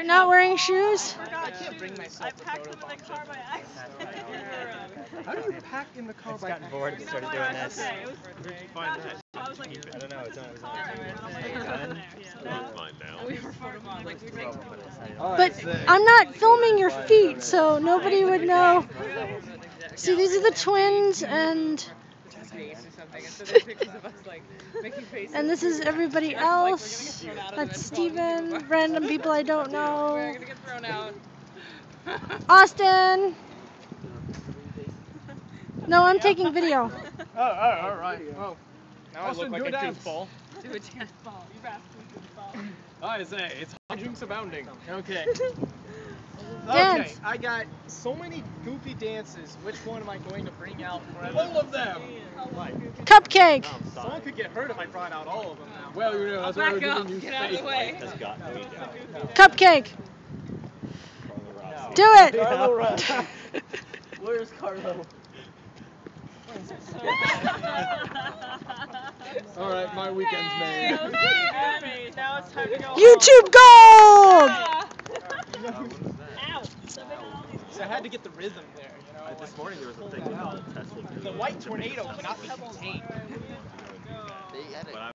You're not wearing shoes? I can't bring myself to packed them in the car by accident. How do you pack in the car It's by gotten bored and started doing this. Okay, it was Find that. I was like, I don't know. It's on. It was on. Gun? We'll find out. We were photobombing, like we were But I'm not filming your feet, so nobody would know. See, these are the twins, and and this is everybody else. That's Steven, random people I don't know. Austin! No, I'm taking video. Oh, oh, all right. Oh. now Austin, I look do like a a dance. goofball. Do a dance ball. You rap goofball. I say it's hijinks abounding. Okay. Dance. Okay, I got so many goofy dances. Which one am I going to bring out forever? All of them. Cupcake! Someone could get hurt if I brought out all of them now. Well, you know, that's why we're Back up. Get out of the way. Has gotten me down. Cupcake! Do it! Carlo Rush. Where's Carlo? All right, my weekend's made. Now it's time to go YouTube Gold! So I had to get the rhythm there, you know. Uh, this morning there was a thing called Tesla. The white tornado cannot be contained. But I